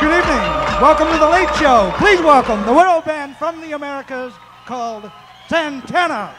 Good evening. Welcome to the Late Show. Please welcome the widow band from the Americas called Santana.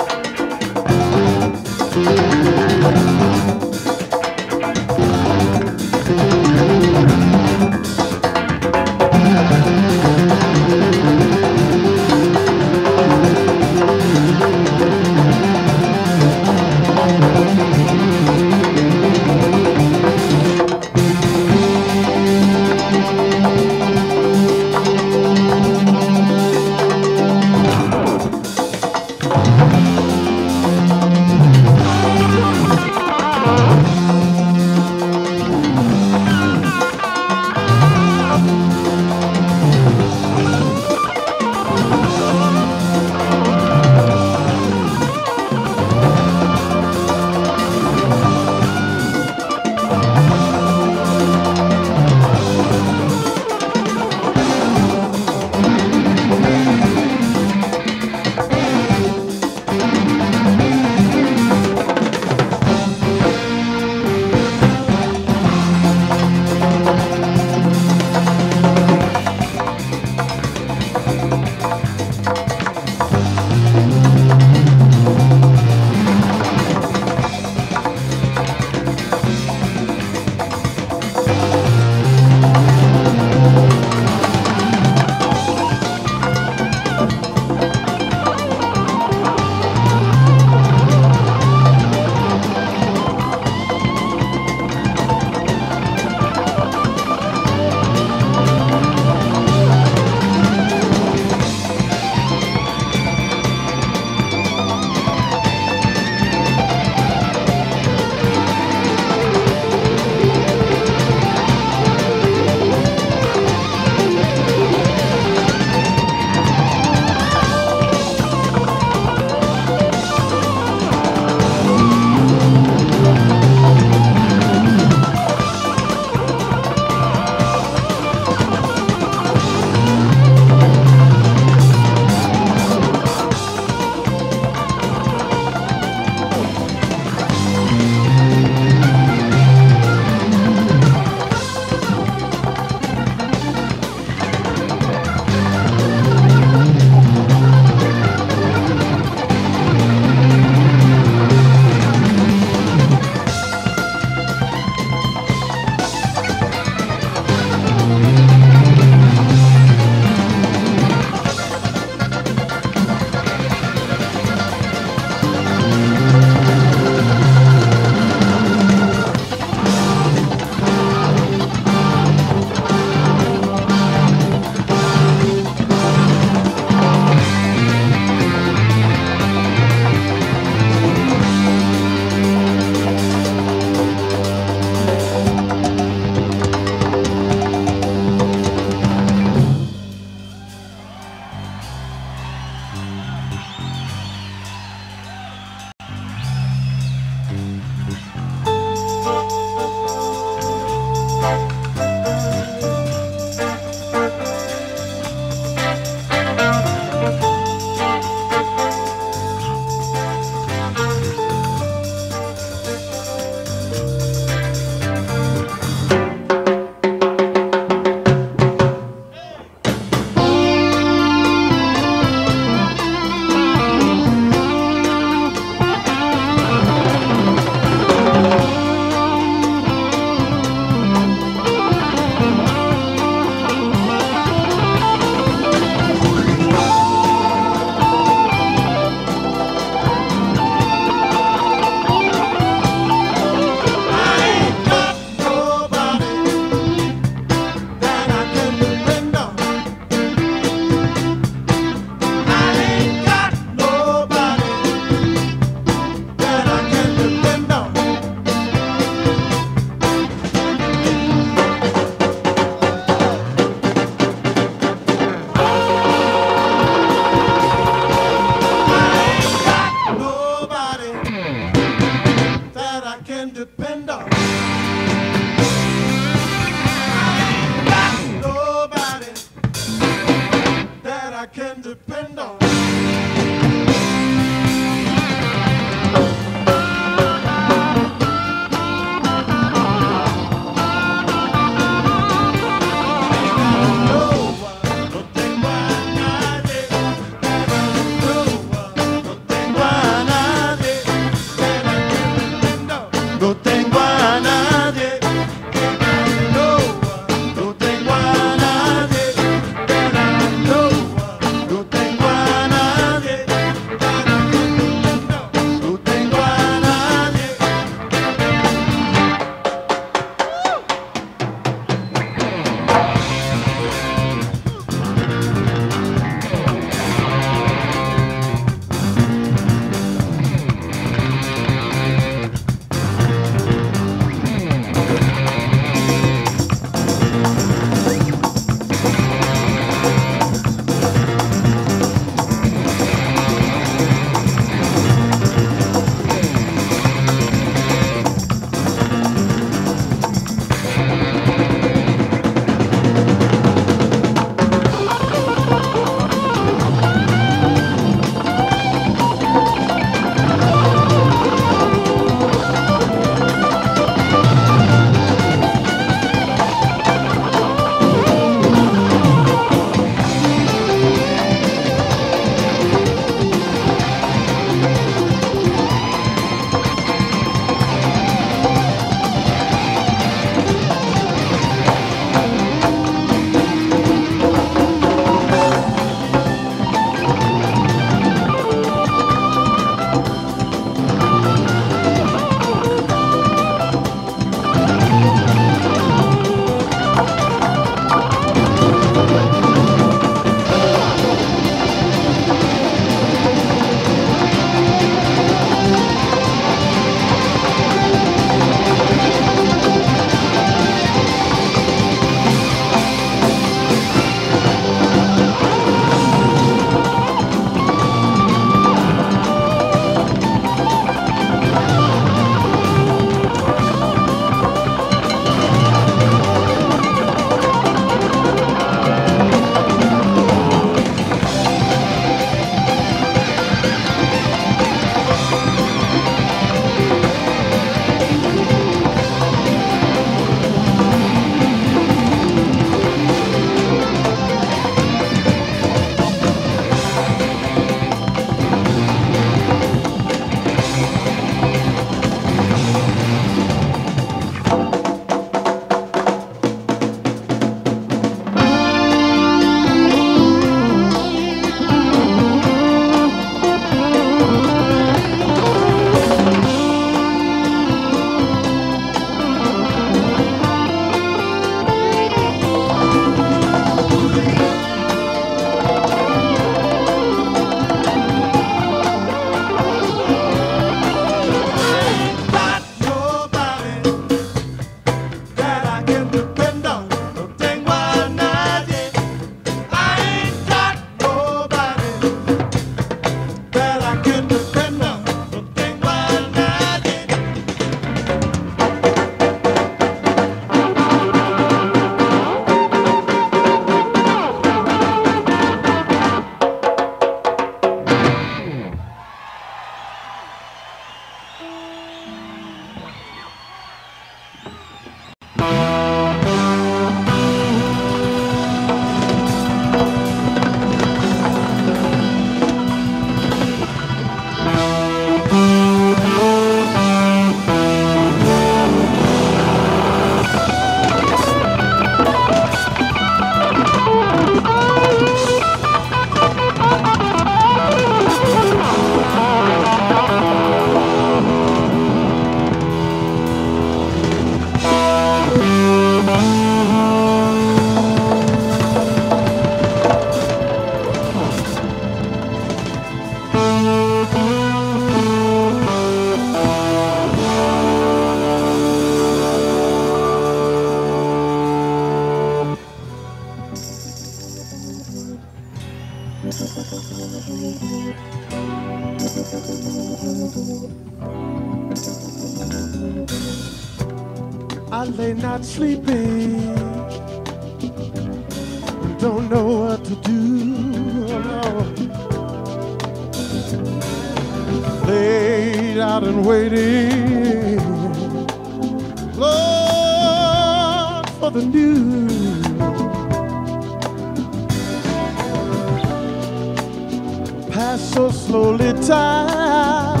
Slowly, time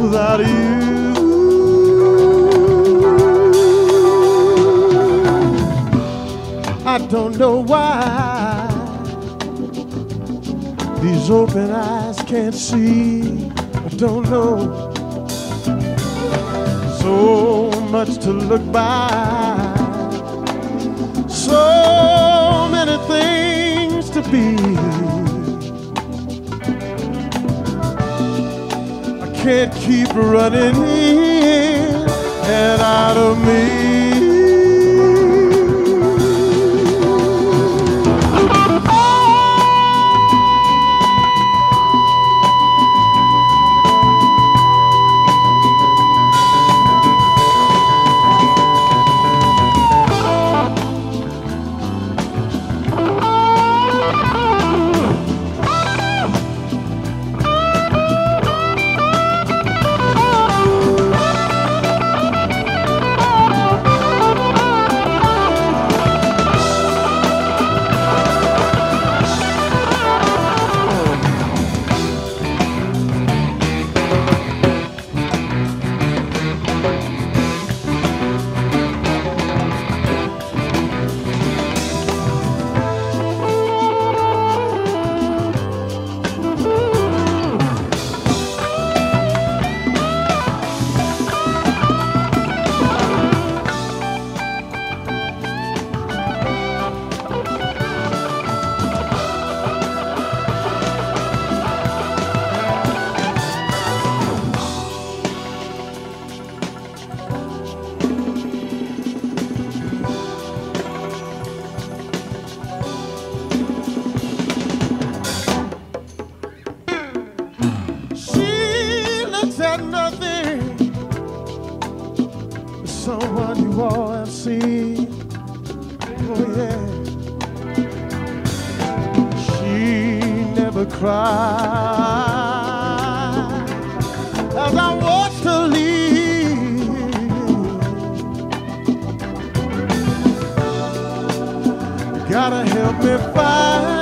without you. I don't know why these open eyes can't see. I don't know. So much to look by, so many things to be. Can't keep running in and out of me. Cried as I watched her leave. Gotta help me find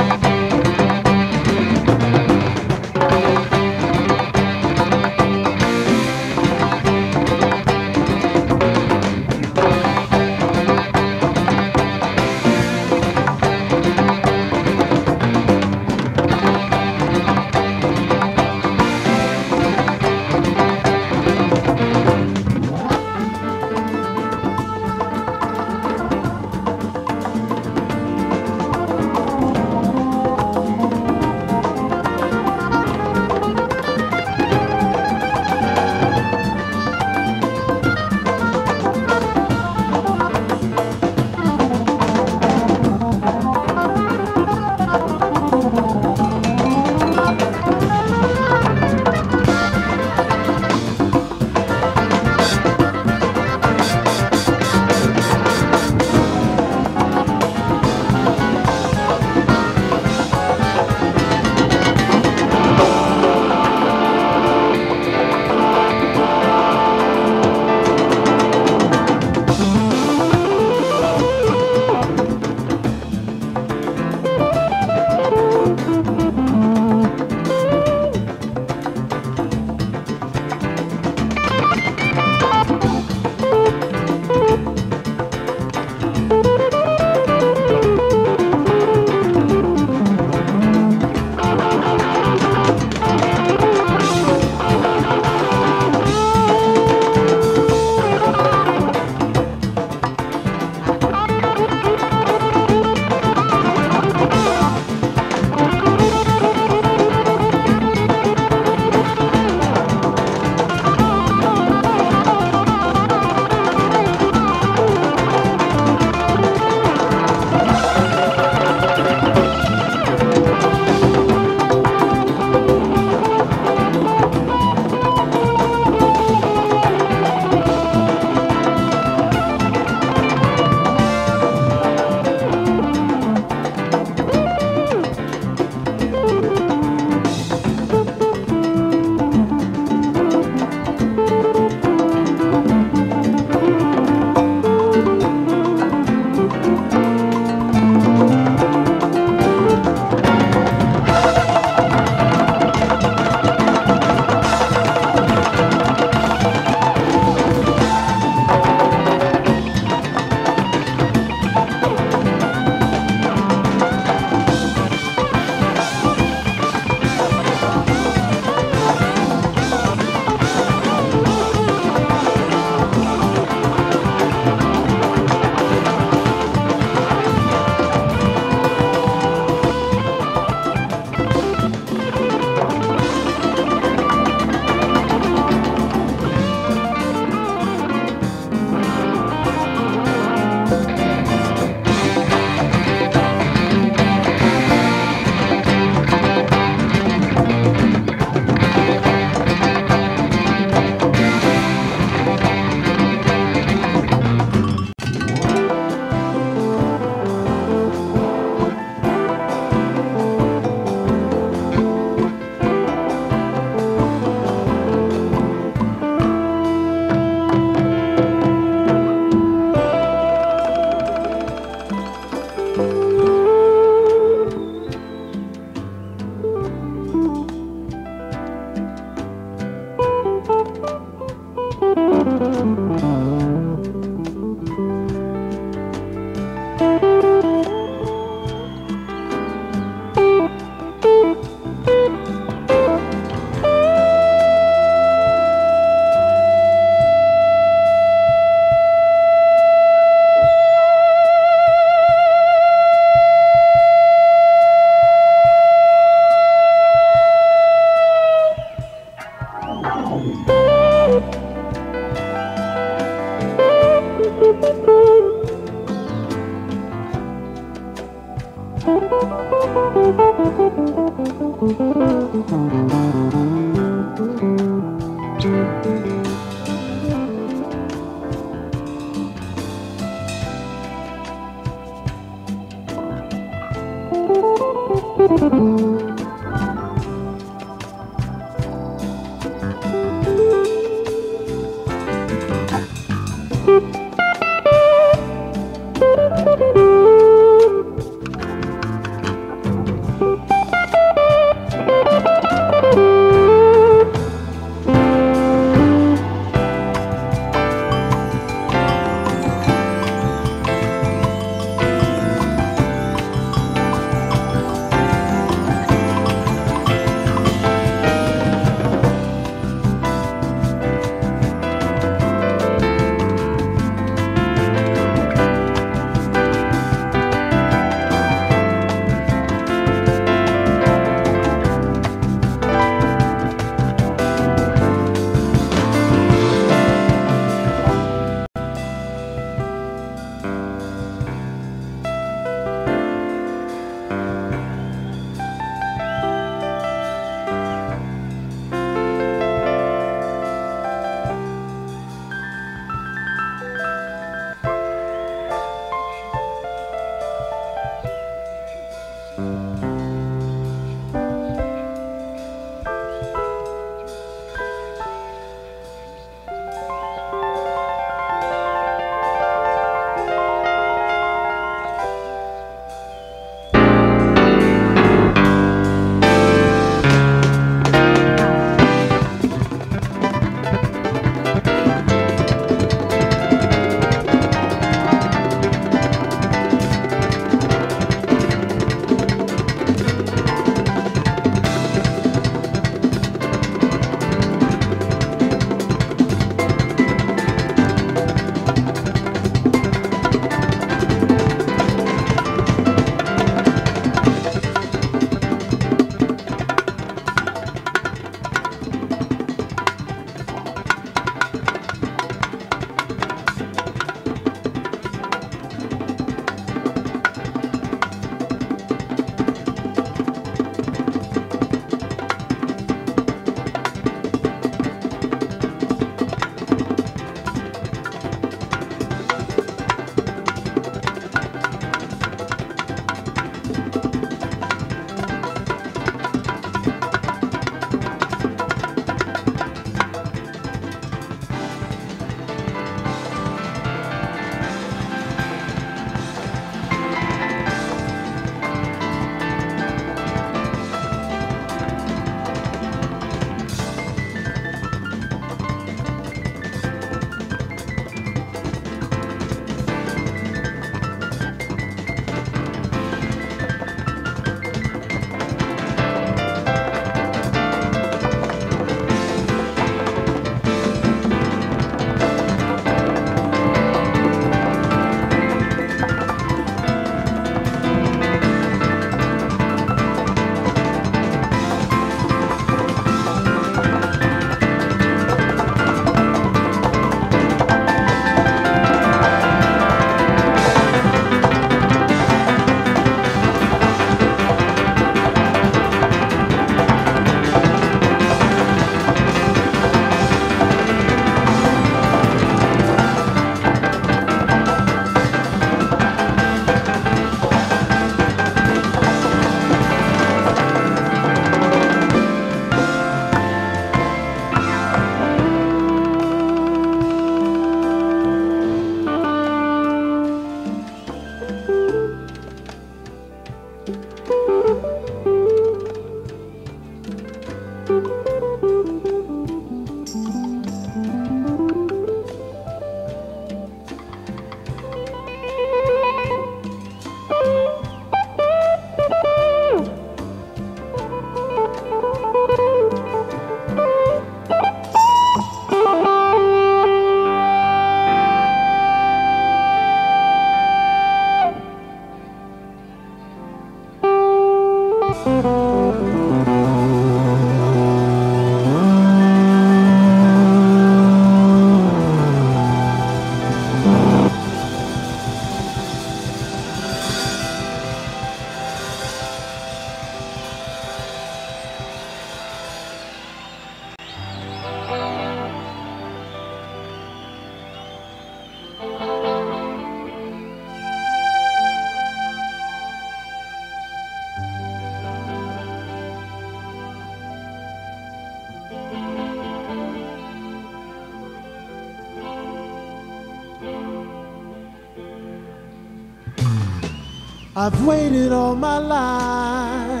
I've waited all my life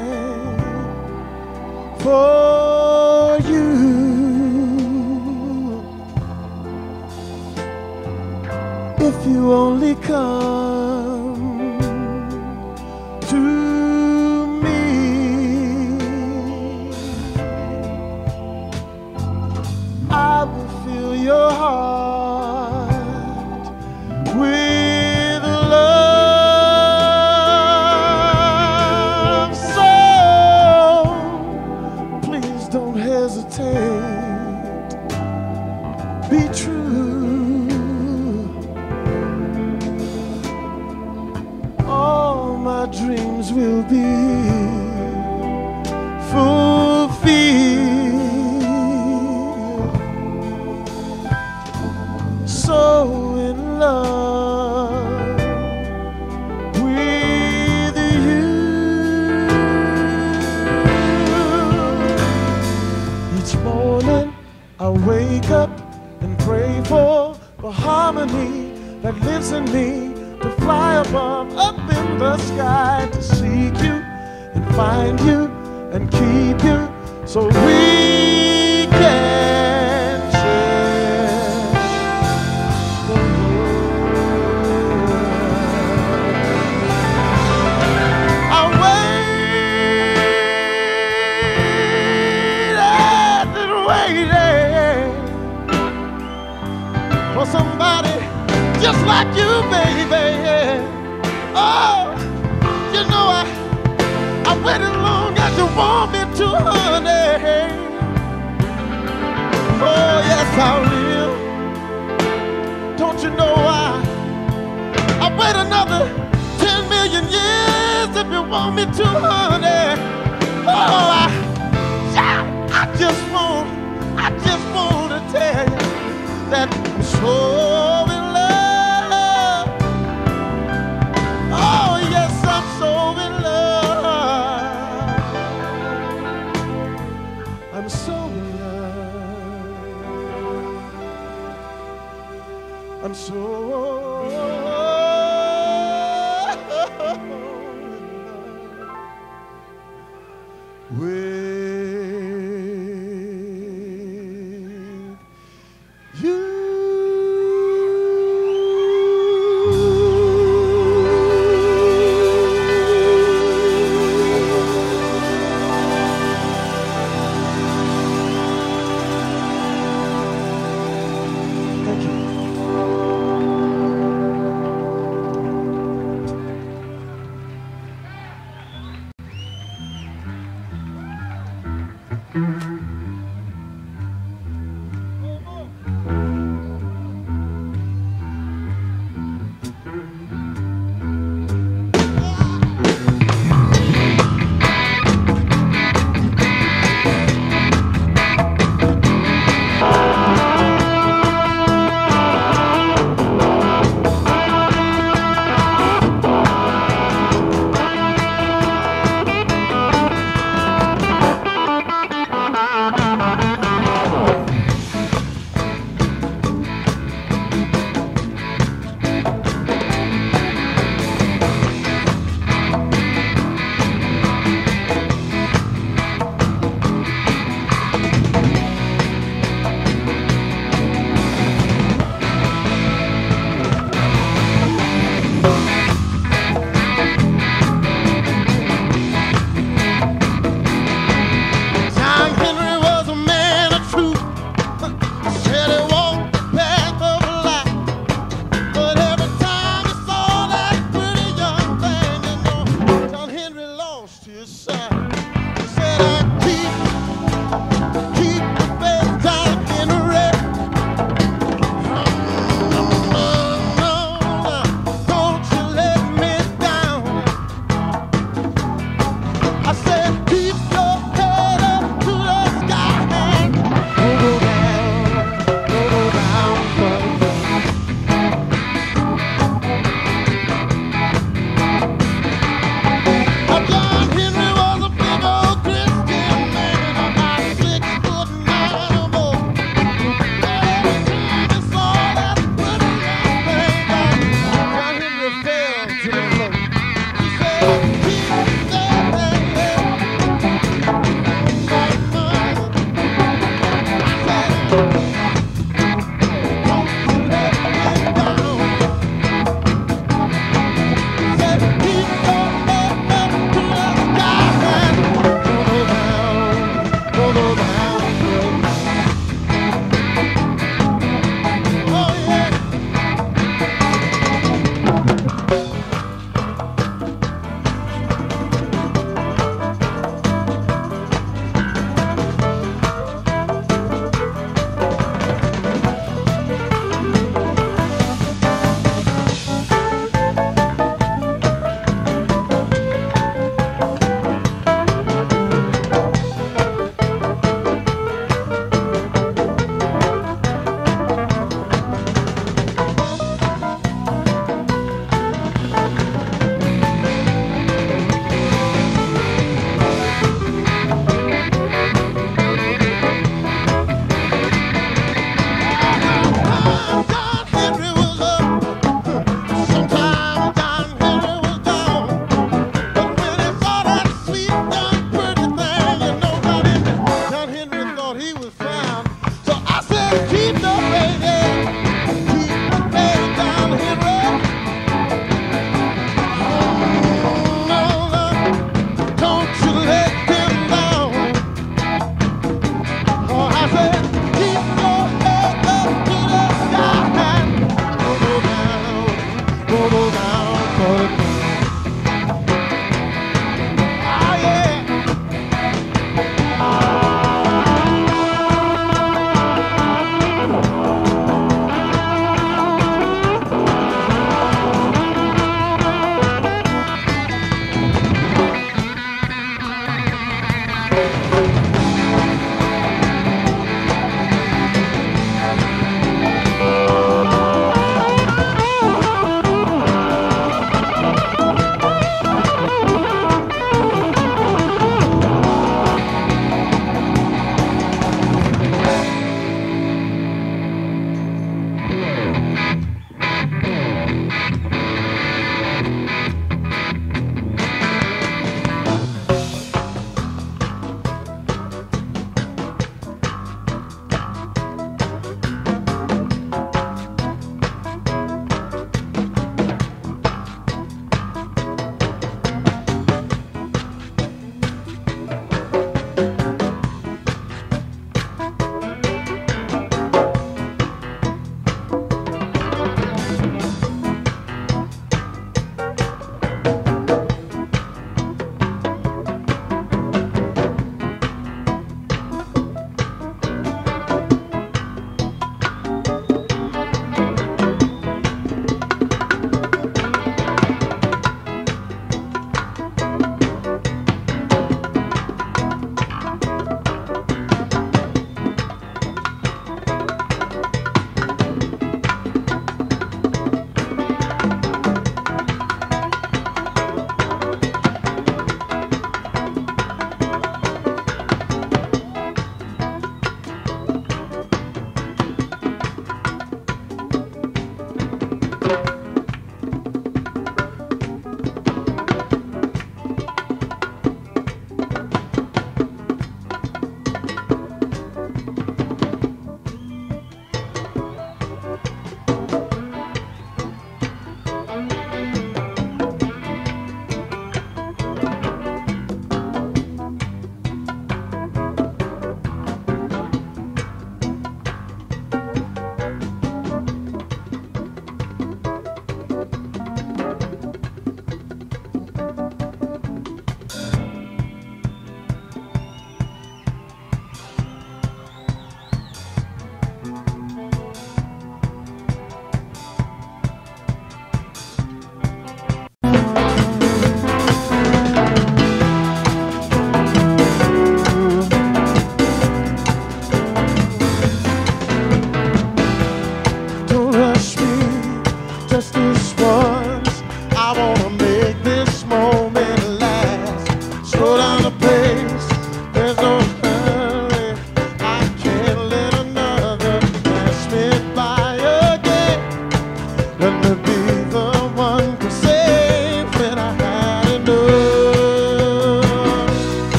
for you. If you only come the sky to seek you and find you and keep you so we can share the world. I waited and waited for somebody just like you, baby. To, honey. Oh, yes, I will. Don't you know I, I wait another 10 million years if you want me to, honey. Oh, I, yeah, I just want, I just want to tell you that I'm so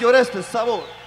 que ahora este sabor.